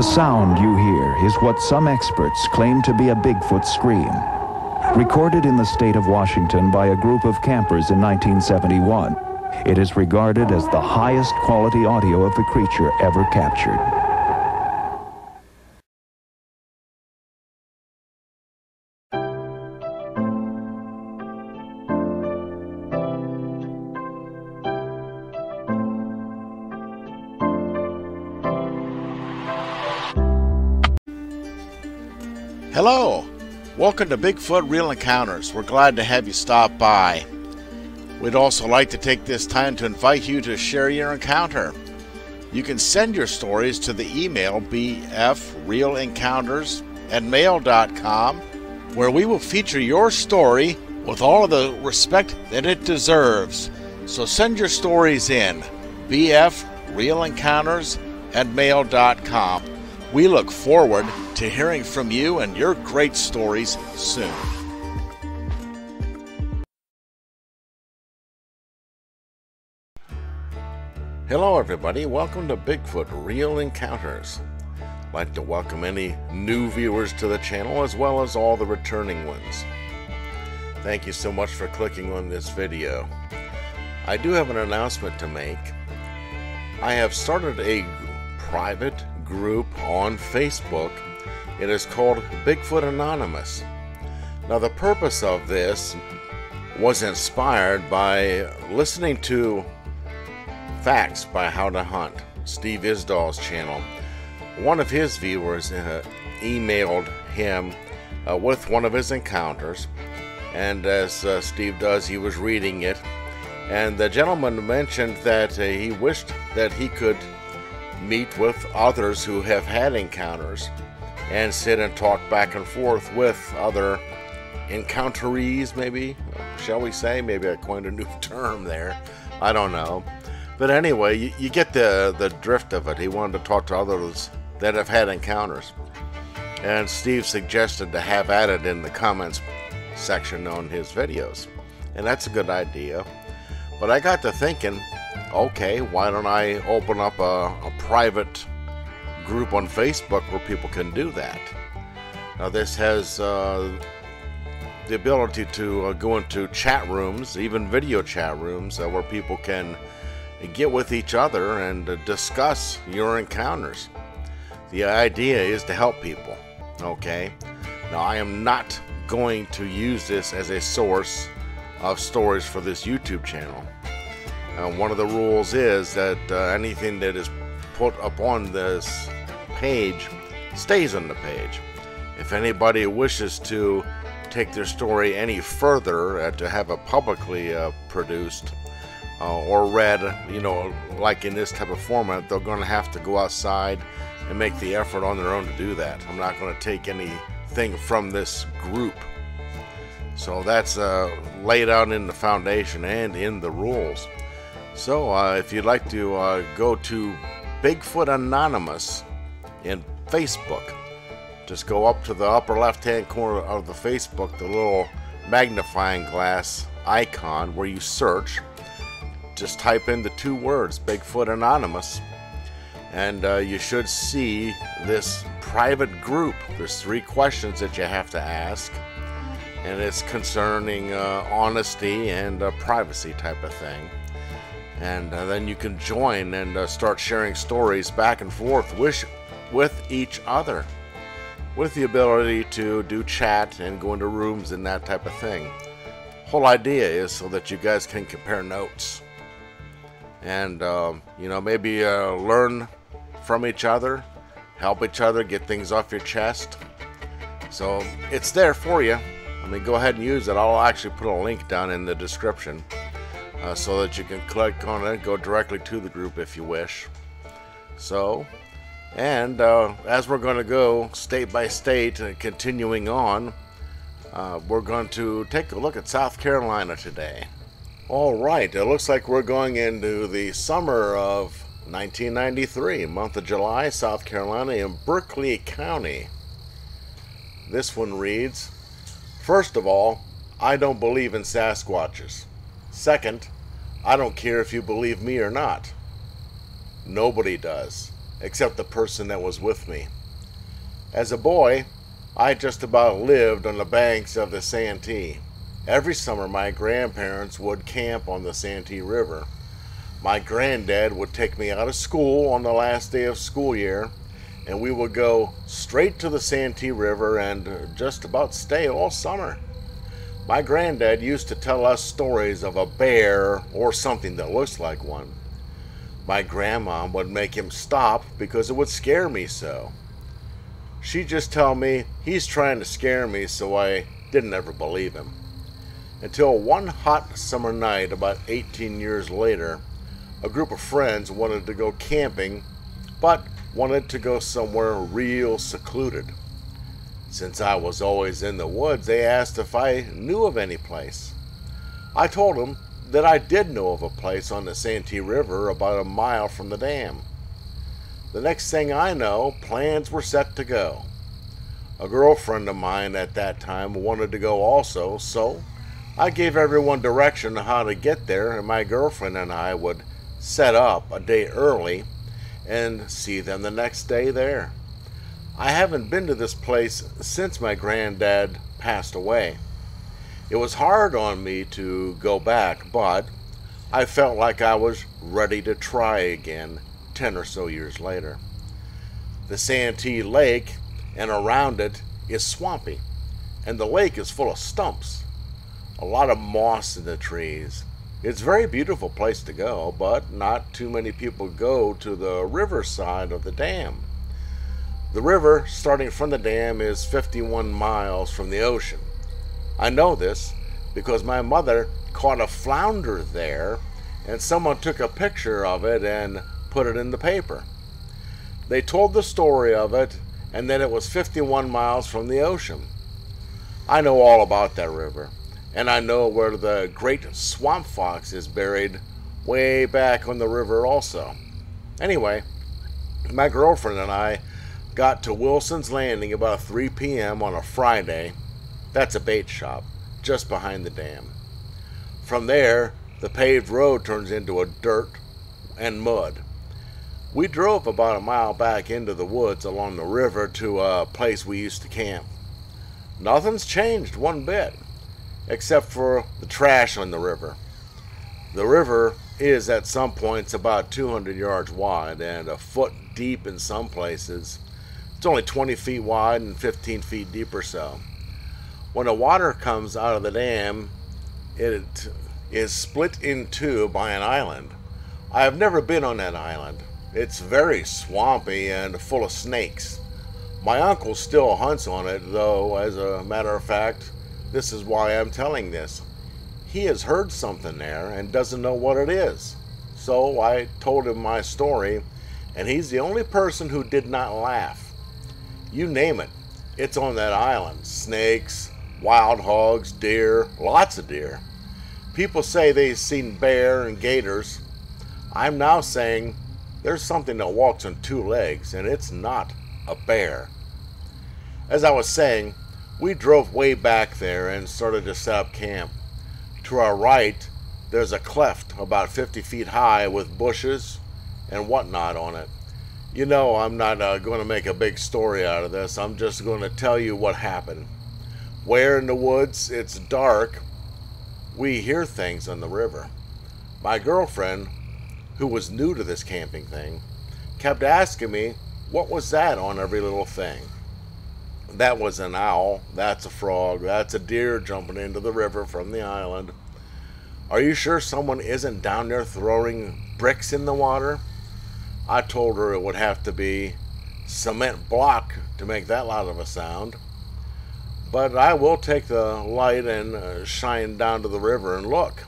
The sound you hear is what some experts claim to be a Bigfoot scream. Recorded in the state of Washington by a group of campers in 1971, it is regarded as the highest quality audio of the creature ever captured. Welcome to Bigfoot Real Encounters. We're glad to have you stop by. We'd also like to take this time to invite you to share your encounter. You can send your stories to the email bfrealencounters at mail.com, where we will feature your story with all of the respect that it deserves. So send your stories in bfrealencounters at mail.com. We look forward to hearing from you and your great stories soon. Hello, everybody. Welcome to Bigfoot Real Encounters. I'd like to welcome any new viewers to the channel as well as all the returning ones. Thank you so much for clicking on this video. I do have an announcement to make. I have started a private group on Facebook. It is called Bigfoot Anonymous. Now, the purpose of this was inspired by listening to Facts by How to Hunt, Steve Isdahl's channel. One of his viewers uh, emailed him uh, with one of his encounters, and as uh, Steve does, he was reading it. And the gentleman mentioned that uh, he wished that he could meet with others who have had encounters and sit and talk back and forth with other encounterees, maybe, shall we say? Maybe I coined a new term there. I don't know. But anyway, you, you, get the, the drift of it. He wanted to talk to others that have had encounters. And Steve suggested to have added in the comments section on his videos. And that's a good idea. But I got to thinking, okay, why don't I open up a, a private group on Facebook where people can do that? Now, this has uh, the ability to uh, go into chat rooms, even video chat rooms, uh, where people can get with each other and uh, discuss your encounters. The idea is to help people, okay? Now, I am not going to use this as a source of stories for this YouTube channel. Uh, one of the rules is that uh, anything that is put up on this page stays on the page. If anybody wishes to take their story any further uh, to have it publicly uh, produced, uh, or read, you know, like in this type of format, they're going to have to go outside and make the effort on their own to do that. I'm not going to take anything from this group. So that's uh, laid out in the foundation and in the rules. So uh, if you'd like to uh, go to Bigfoot Anonymous in Facebook, just go up to the upper left hand corner of the Facebook, the little magnifying glass icon where you search just type in the two words Bigfoot Anonymous and uh, you should see this private group. There's three questions that you have to ask, and it's concerning uh, honesty and uh, privacy type of thing. And uh, then you can join and uh, start sharing stories back and forth with, with each other, with the ability to do chat and go into rooms and that type of thing. Whole idea is so that you guys can compare notes. And um, you know maybe uh, learn from each other help each other get things off your chest. So it's there for you. I mean go ahead and use it. I'll actually put a link down in the description uh, so that you can click on it go directly to the group if you wish so and uh, as we're going to go state by state and continuing on uh, we're going to take a look at South Carolina today all right, it looks like we're going into the summer of 1993, month of July, South Carolina, in Berkeley County. This one reads First of all, I don't believe in Sasquatches. Second, I don't care if you believe me or not. Nobody does. except the person that was with me. As a boy, I just about lived on the banks of the Santee. Every summer, my grandparents would camp on the Santee River. My granddad would take me out of school on the last day of school year, and we would go straight to the Santee River and just about stay all summer. My granddad used to tell us stories of a bear or something that looks like one. My grandma would make him stop because it would scare me so. She'd just tell me he's trying to scare me, so I didn't ever believe him. Until one hot summer night, about 18 years later, a group of friends wanted to go camping, but wanted to go somewhere real secluded. Since I was always in the woods, they asked if I knew of any place. I told them that I did know of a place on the Santee River about a mile from the dam. The next thing I know, plans were set to go. A girlfriend of mine at that time wanted to go also, so I gave everyone direction on how to get there, and my girlfriend and I would set up a day early and see them the next day there. I haven't been to this place since my granddad passed away. It was hard on me to go back, but I felt like I was ready to try again 10 or so years later. The Santee Lake and around it is swampy, and the lake is full of stumps. A lot of moss in the trees. It's a very beautiful place to go, but not too many people go to the riverside of the dam. The river, starting from the dam, is 51 miles from the ocean. I know this because my mother caught a flounder there, and someone took a picture of it and put it in the paper. They told the story of it, and then it was 51 miles from the ocean. I know all about that river, and I know where the great swamp fox is buried way back on the river, also. Anyway, my girlfriend and I got to Wilson's Landing about 3 p.m. on a Friday. That's a bait shop just behind the dam. From there, the paved road turns into a dirt and mud. We drove about a mile back into the woods along the river to a place we used to camp. Nothing's changed one bit, except for the trash on the river. The river is at some points about 200 yards wide and a foot deep in some places. It's only 20 feet wide and 15 feet deep or so. When the water comes out of the dam, it is split in two by an island. I have never been on that island. It's very swampy and full of snakes. My uncle still hunts on it, though, as a matter of fact, this is why I'm telling this. He has heard something there and doesn't know what it is. So I told him my story, and he's the only person who did not laugh. You name it, it's on that island snakes, wild hogs, deer, lots of deer. People say they've seen bear and gators. I'm now saying there's something that walks on two legs, and it's not a bear. As I was saying, we drove way back there and started to set up camp. To our right, there's a cleft about 50 feet high with bushes and whatnot on it. You know, I'm not uh, going to make a big story out of this. I'm just going to tell you what happened. Where in the woods it's dark, we hear things on the river. My girlfriend who was new to this camping thing, kept asking me, what was that on every little thing? That was an owl, that's a frog, that's a deer jumping into the river from the island. Are you sure someone isn't down there throwing bricks in the water? I told her it would have to be cement block to make that loud of a sound. But I will take the light and uh, shine down to the river and look.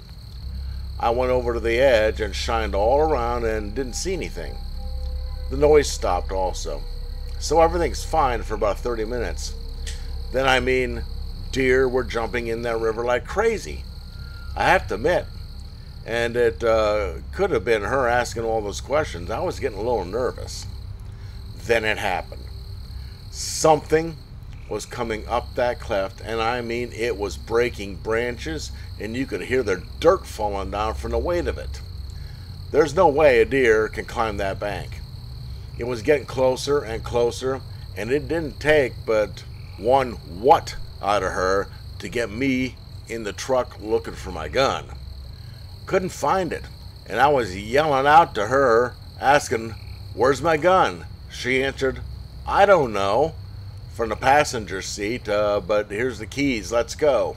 I went over to the edge and shined all around and didn't see anything. The noise stopped also. So everything's fine for about 30 minutes. Then, I mean, deer were jumping in that river like crazy. I have to admit. And it uh, could have been her asking all those questions. I was getting a little nervous. Then it happened. Something was coming up that cleft, and I mean it was breaking branches, and you could hear the dirt falling down from the weight of it. There's no way a deer can climb that bank. It was getting closer and closer, and it didn't take but one what out of her to get me in the truck looking for my gun. Couldn't find it, and I was yelling out to her, asking, Where's my gun? She answered, I don't know, from the passenger seat, uh, but here's the keys, let's go.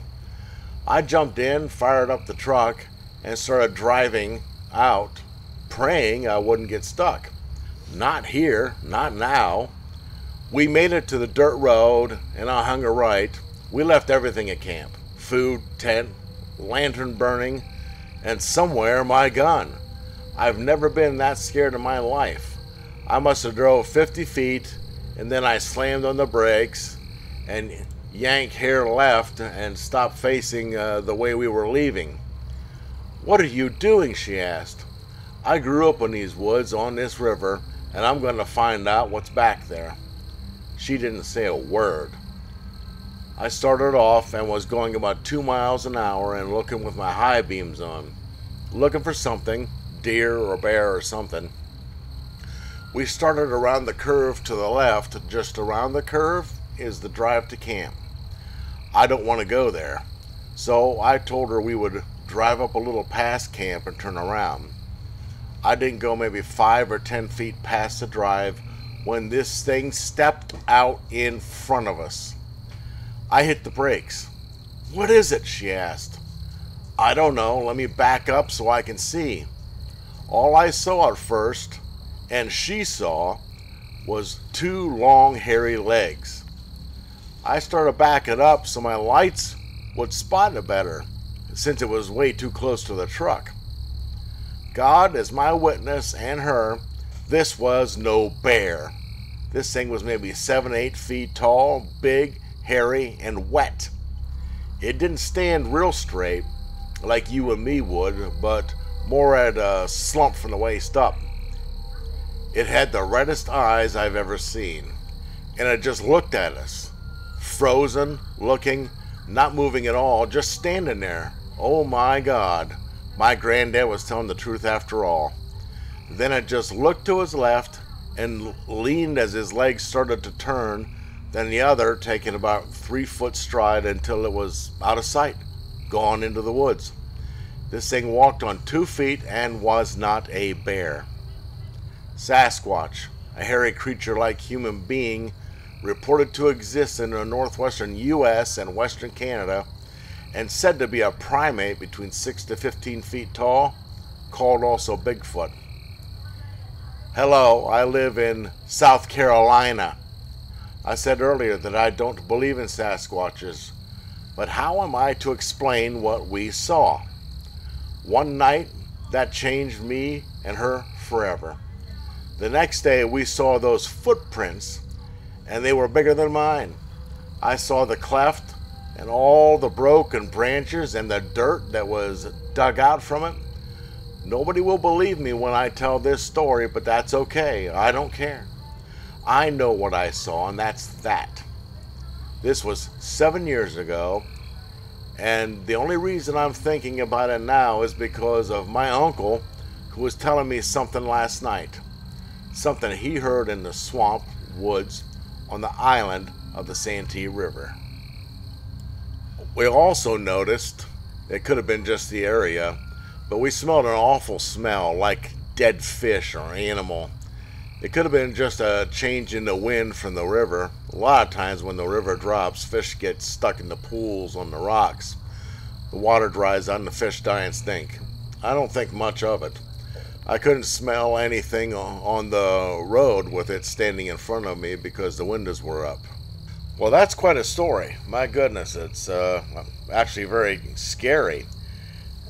I jumped in, fired up the truck, and started driving out, praying I wouldn't get stuck. Not here, not now. We made it to the dirt road, and I hung a right. We left everything at camp food, tent, lantern burning, and somewhere my gun. I've never been that scared in my life. I must have drove 50 feet, and then I slammed on the brakes and yanked hair left and stopped facing uh, the way we were leaving. What are you doing? she asked. I grew up in these woods on this river, and I'm going to find out what's back there. She didn't say a word. I started off and was going about two miles an hour and looking with my high beams on, looking for something, deer or bear or something. We started around the curve to the left. Just around the curve is the drive to camp. I don't want to go there. So I told her we would drive up a little past camp and turn around. I didn't go maybe five or ten feet past the drive when this thing stepped out in front of us. I hit the brakes. What is it? she asked. I don't know. Let me back up so I can see. All I saw at first, and she saw, was two long hairy legs. I started backing up so my lights would spot it better, since it was way too close to the truck. God is my witness and her, this was no bear. This thing was maybe seven, eight feet tall, big, hairy, and wet. It didn't stand real straight like you and me would, but more at a slump from the waist up. It had the reddest eyes I've ever seen, and it just looked at us, frozen, looking, not moving at all, just standing there. Oh my God, my granddad was telling the truth after all. Then it just looked to his left and leaned as his legs started to turn then the other taking about three foot stride until it was out of sight, gone into the woods. This thing walked on two feet and was not a bear. Sasquatch, a hairy creature like human being, reported to exist in the northwestern U.S. and western Canada, and said to be a primate between 6 to 15 feet tall, called also Bigfoot. Hello, I live in South Carolina. I said earlier that I don't believe in Sasquatches, but how am I to explain what we saw? One night, that changed me and her forever. The next day, we saw those footprints, and they were bigger than mine. I saw the cleft and all the broken branches and the dirt that was dug out from it. Nobody will believe me when I tell this story, but that's okay. I don't care. I know what I saw, and that's that. This was seven years ago, and the only reason I'm thinking about it now is because of my uncle who was telling me something last night. Something he heard in the swamp woods on the island of the Santee River. We also noticed, it could have been just the area, but we smelled an awful smell like dead fish or animal it could have been just a change in the wind from the river. A lot of times when the river drops, fish get stuck in the pools on the rocks. The water dries out and the fish die and stink. I don't think much of it. I couldn't smell anything on the road with it standing in front of me because the windows were up. Well, that's quite a story. My goodness, it's uh, actually very scary.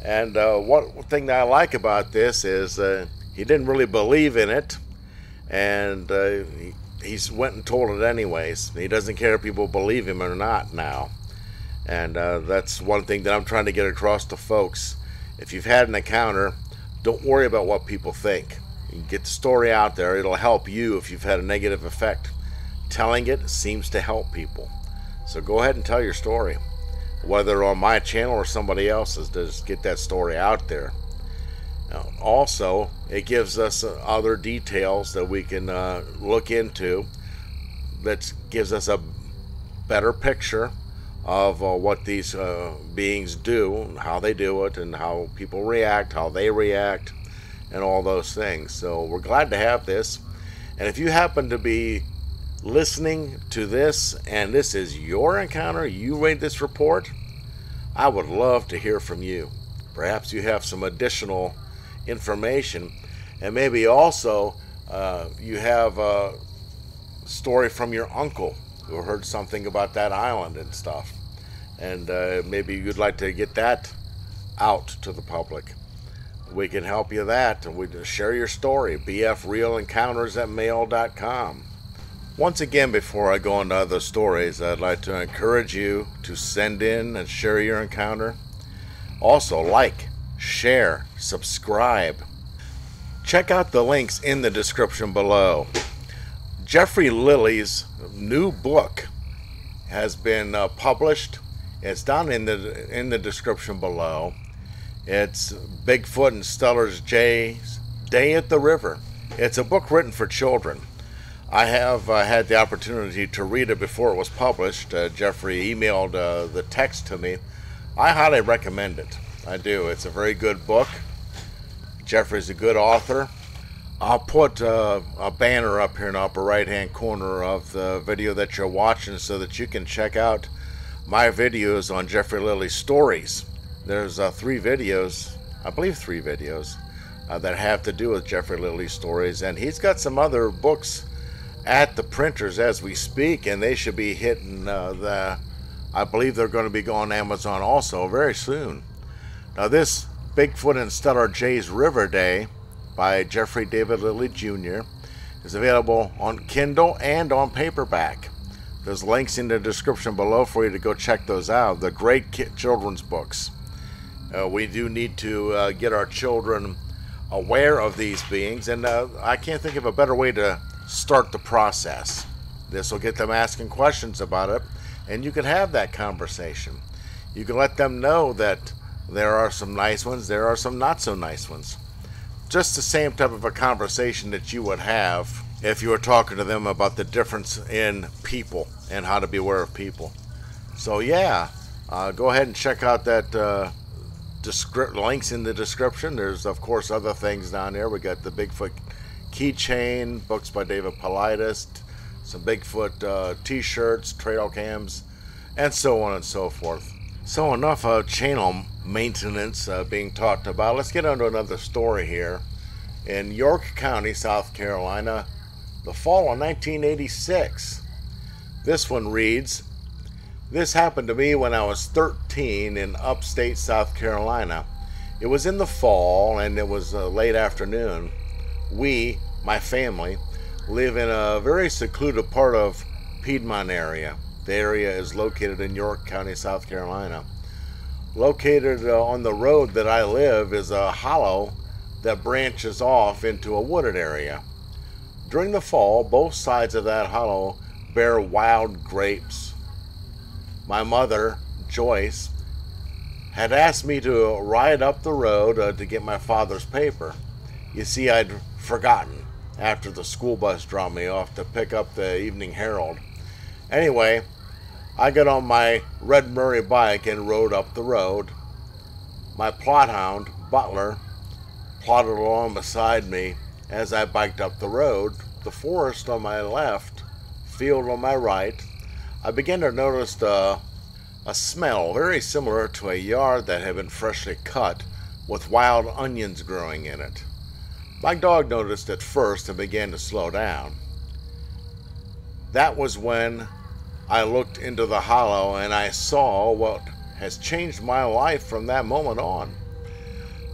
And uh, one thing that I like about this is uh, he didn't really believe in it and uh, he, he's went and told it anyways. He doesn't care if people believe him or not now, and uh, that's one thing that I'm trying to get across to folks. If you've had an encounter, don't worry about what people think. You get the story out there; it'll help you if you've had a negative effect. Telling it seems to help people, so go ahead and tell your story, whether on my channel or somebody else's. Just get that story out there. Also, it gives us other details that we can uh, look into that gives us a better picture of uh, what these uh, beings do, how they do it, and how people react, how they react, and all those things. So we're glad to have this. And if you happen to be listening to this and this is your encounter, you read this report, I would love to hear from you. Perhaps you have some additional information, and maybe also uh, you have a story from your uncle who heard something about that island and stuff. And uh, maybe you'd like to get that out to the public. We can help you that, and we share your story. bfrealencounters at mail.com. Once again, before I go into other stories, I'd like to encourage you to send in and share your encounter. Also, like, share, subscribe. Check out the links in the description below. Jeffrey Lilly's new book has been uh, published. It's down in the in the description below. It's Bigfoot and Stellar's Jay's Day at the River. It's a book written for children. I have uh, had the opportunity to read it before it was published. Uh, Jeffrey emailed uh, the text to me. I highly recommend it. I do. It's a very good book. Jeffrey's a good author. I'll put uh, a banner up here in the upper right hand corner of the video that you're watching so that you can check out my videos on Jeffrey Lilly's stories. There's uh, three videos, I believe three videos, uh, that have to do with Jeffrey Lilly's stories, and he's got some other books at the printers as we speak, and they should be hitting uh, the. I believe they're going to be going Amazon also very soon. Now, this Bigfoot and Stellar Jay's River Day by Jeffrey David Lilly Jr. is available on Kindle and on paperback. There's links in the description below for you to go check those out. The great children's books. Uh, we do need to uh, get our children aware of these beings, and uh, I can't think of a better way to start the process. This will get them asking questions about it, and you can have that conversation. You can let them know that there are some nice ones, there are some not so nice ones. Just the same type of a conversation that you would have if you were talking to them about the difference in people and how to be aware of people. So, yeah, uh, go ahead and check out that uh, links in the description. There's, of course, other things down there. We got the Bigfoot keychain, books by David Paulides, some Bigfoot uh, t-shirts, trail cams, and so on and so forth. So enough uh, channel maintenance uh, being talked about. Let's get on to another story here. In York County, South Carolina, the fall of 1986. This one reads, This happened to me when I was 13 in upstate South Carolina. It was in the fall and it was a late afternoon. We, my family, live in a very secluded part of Piedmont area. The area is located in York County, South Carolina. Located uh, on the road that I live is a hollow that branches off into a wooded area. During the fall, both sides of that hollow bear wild grapes. My mother, Joyce, had asked me to ride up the road uh, to get my father's paper. You see, I'd forgotten after the school bus dropped me off to pick up the Evening Herald. Anyway, I got on my Red Murray bike and rode up the road. My Plott hound, Butler, plodded along beside me as I biked up the road, the forest on my left, field on my right. I began to notice a, a smell very similar to a yard that had been freshly cut with wild onions growing in it. My dog noticed it first and began to slow down. That was when I looked into the hollow and I saw what has changed my life from that moment on.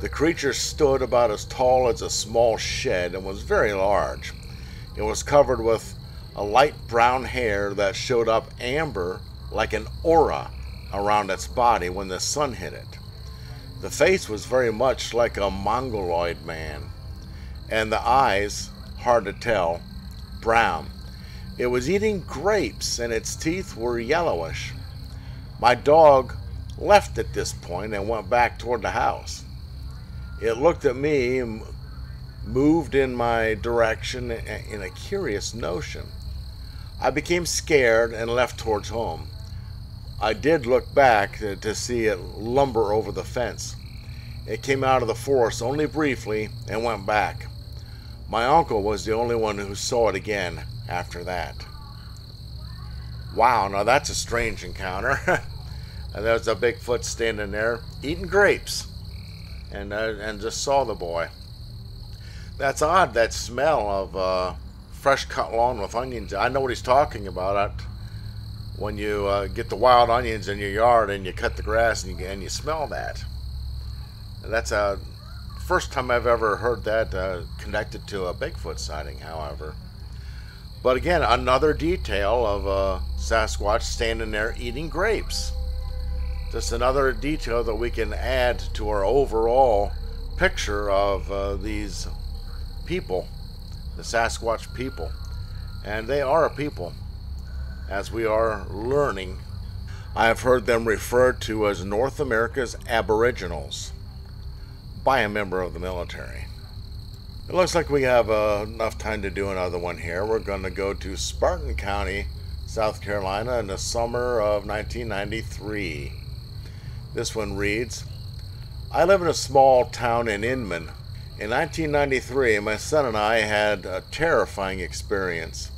The creature stood about as tall as a small shed and was very large. It was covered with a light brown hair that showed up amber like an aura around its body when the sun hit it. The face was very much like a mongoloid man and the eyes, hard to tell, brown. It was eating grapes and its teeth were yellowish. My dog left at this point and went back toward the house. It looked at me, moved in my direction in a curious notion. I became scared and left towards home. I did look back to, see it lumber over the fence. It came out of the forest only briefly and went back. My uncle was the only one who saw it again after that. Wow, now that's a strange encounter. and there's a Bigfoot standing there eating grapes and, uh, and just saw the boy. That's odd, that smell of uh, fresh cut lawn with onions. I know what he's talking about. It when you uh, get the wild onions in your yard and you cut the grass and you, and you smell that. That's a first time I've ever heard that uh, connected to a Bigfoot sighting, however. But again, another detail of a Sasquatch standing there eating grapes. Just another detail that we can add to our overall picture of uh, these people, the Sasquatch people. And they are a people, as we are learning. I have heard them referred to as North America's Aboriginals by a member of the military. It looks like we have uh, enough time to do another one here. We're going to go to Spartan County, South Carolina in the summer of 1993. This one reads I live in a small town in Inman. In 1993, my son and I had a terrifying experience.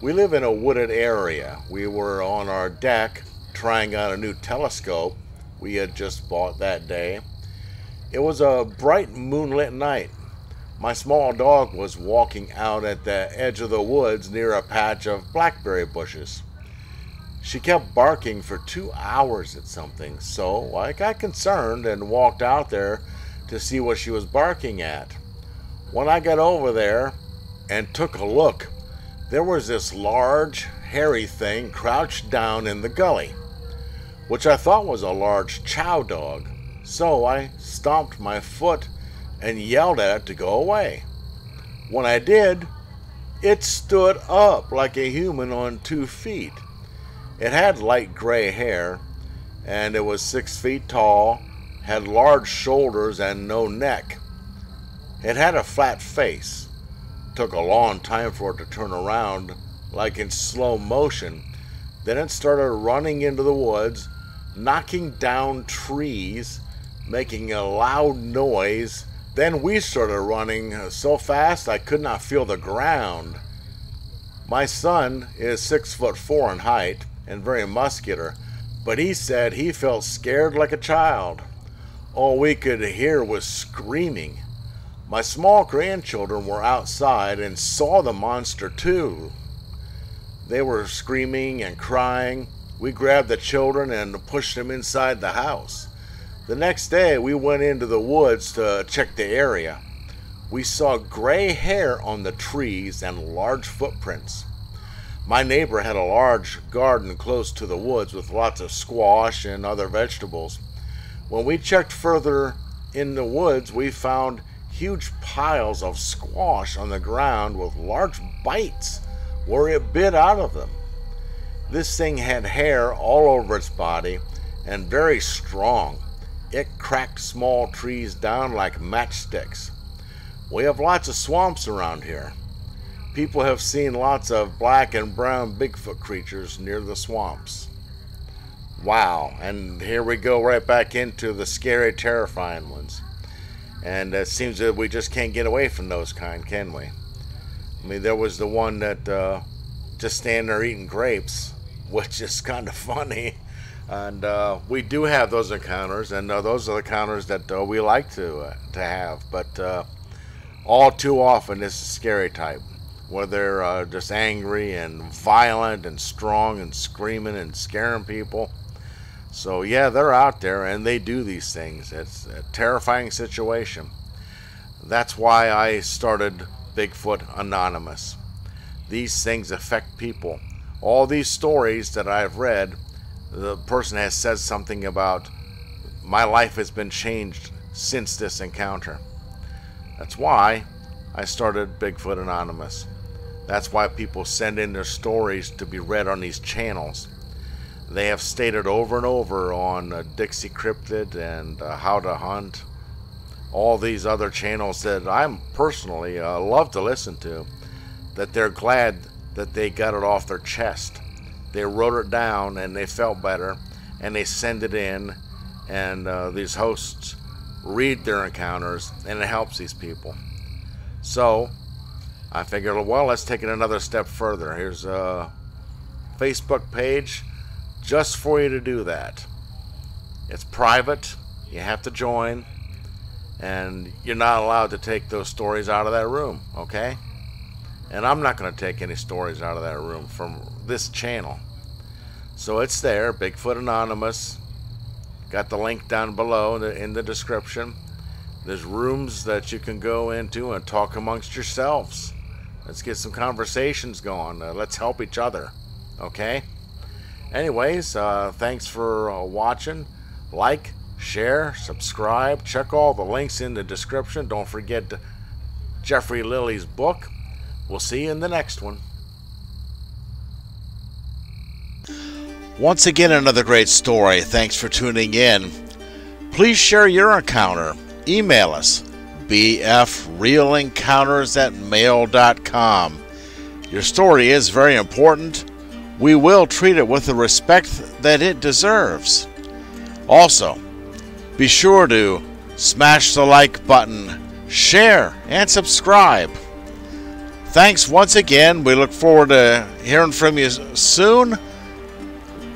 We live in a wooded area. We were on our deck trying out a new telescope we had just bought that day it was a bright moonlit night. My small dog was walking out at the edge of the woods near a patch of blackberry bushes. She kept barking for two hours at something, so I got concerned and walked out there to see what she was barking at. When I got over there and took a look, there was this large, hairy thing crouched down in the gully, which I thought was a large chow dog. So I stomped my foot and yelled at it to go away. When I did, it stood up like a human on two feet. It had light gray hair, and it was six feet tall, had large shoulders and no neck. It had a flat face. Took a long time for it to turn around, like in slow motion. Then it started running into the woods, knocking down trees, making a loud noise. Then we started running uh, so fast I could not feel the ground. My son is six foot four in height and very muscular, but he said he felt scared like a child. All we could hear was screaming. My small grandchildren were outside and saw the monster too. They were screaming and crying. We grabbed the children and pushed them inside the house. The next day, we went into the woods to check the area. We saw gray hair on the trees and large footprints. My neighbor had a large garden close to the woods with lots of squash and other vegetables. When we checked further in the woods, we found huge piles of squash on the ground with large bites where it bit out of them. This thing had hair all over its body and very strong. It cracked small trees down like matchsticks. We have lots of swamps around here. People have seen lots of black and brown Bigfoot creatures near the swamps. Wow, and here we go right back into the scary, terrifying ones. And it seems that we just can't get away from those kind, can we? I mean, there was the one that uh, just standing there eating grapes, which is kind of funny and uh, we do have those encounters, and uh, those are the encounters that uh, we like to uh, to have. But uh, all too often, it's a scary type, where they're uh, just angry and violent and strong and screaming and scaring people. So yeah, they're out there and they do these things. It's a terrifying situation. That's why I started Bigfoot Anonymous. These things affect people. All these stories that I've read the person has said something about my life has been changed since this encounter. That's why I started Bigfoot Anonymous. That's why people send in their stories to be read on these channels. They have stated over and over on uh, Dixie Cryptid and uh, How to Hunt, all these other channels that I'm personally uh, love to listen to, that they're glad that they got it off their chest. They wrote it down and they felt better, and they send it in, and uh, these hosts read their encounters, and it helps these people. So I figured, well, let's take it another step further. Here's a Facebook page just for you to do that. It's private. You have to join and you're not allowed to take those stories out of that room, okay? And I'm not going to take any stories out of that room from this channel. So it's there, Bigfoot Anonymous. Got the link down below in the, in the description. There's rooms that you can go into and talk amongst yourselves. Let's get some conversations going. Uh, let's help each other, okay? Anyways, uh, thanks for uh, watching. Like, share, subscribe, check all the links in the description. Don't forget Jeffrey Lilly's book. We'll see you in the next one. Once again, another great story. Thanks for tuning in. Please share your encounter. Email us bfrealencounters at mail.com. Your story is very important. We will treat it with the respect that it deserves. Also, be sure to smash the like button, share, and subscribe. Thanks once again. We look forward to hearing from you soon.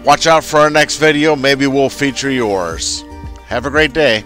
Watch out for our next video. Maybe we'll feature yours. Have a great day.